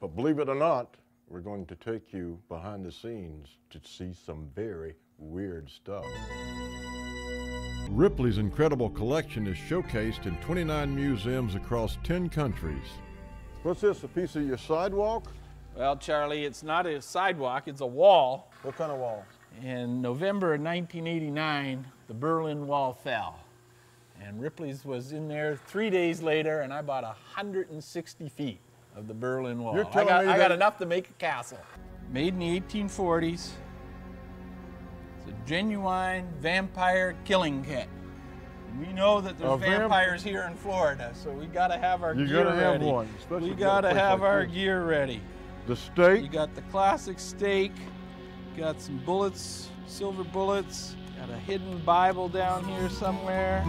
But believe it or not, we're going to take you behind the scenes to see some very weird stuff. Ripley's incredible collection is showcased in 29 museums across 10 countries. What's this, a piece of your sidewalk? Well, Charlie, it's not a sidewalk, it's a wall. What kind of wall? In November of 1989, the Berlin Wall fell. And Ripley's was in there three days later, and I bought 160 feet of the Berlin Wall. You're I got, me I got enough to make a castle. Made in the 1840s. It's a genuine vampire killing kit. We know that there's vamp- vampires here in Florida, so we gotta have our You gear gotta have ready. one, especially we if you got a gotta have like our this. gear ready. The stake, You got the classic stake, got some bullets, silver bullets, got a hidden Bible down here somewhere.